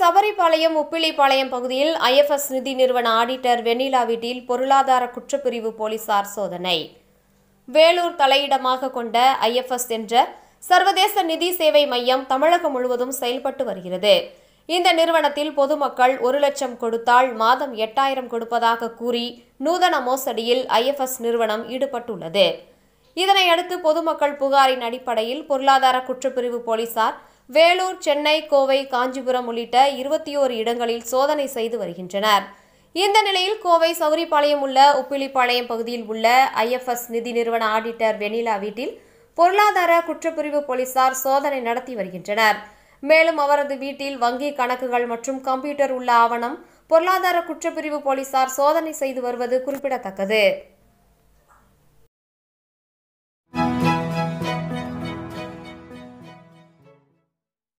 சபரிபாளையம் உப்பிலிப்பாளையம் பகுதியில் ஐஎஃப்எஸ் நிதி நிறுவன ஆடிட்டர் வெண்ணிலா வீட்டில் பொருளாதார குற்றப்பிரிவு போலீசார் சோதனை. வேலூர் தலையிடமாக கொண்ட ஐஎஃப்எஸ் என்ற சர்வதேச நிதி சேவை மையம் தமிழகம் முழுவதும் செயல்பட்டு வருகிறது. இந்த நிறுவனத்தில் பொதுமக்கள் ஒரு லட்சம் கொடுத்தால் மாதம் எட்டாயிரம் கொடுப்பதாக கூறி நூதன மோசடியில் ஐஎஃப்எஸ் நிறுவனம் ஈடுபட்டுள்ளது. இதனையடுத்து பொதுமக்கள் புகாரின் அடிப்படையில் பொருளாதார குற்றப்பிரிவு போலீசார் வேலூர் சென்னை கோவை காஞ்சிபுரம் உள்ளிட்ட இருபத்தி ஓரு இடங்களில் சோதனை செய்து வருகின்றனர். இந்த நிலையில் கோவை சௌரிபாளையம் உள்ள உப்பிலிப்பாளையம் பகுதியில் உள்ள ஐஎஃப்எஸ் நிதி நிறுவன ஆடிட்டர் வெனிலா வீட்டில் பொருளாதார குற்றப்பிரிவு போலீசார் சோதனை நடத்தி வருகின்றனர். மேலும் அவரது வீட்டில் வங்கி கணக்குகள் மற்றும் கம்ப்யூட்டர் உள்ள ஆவணம் பொருளாதார குற்றப்பிரிவு போலீசார் சோதனை செய்து வருவது குறிப்பிடத்தக்கது.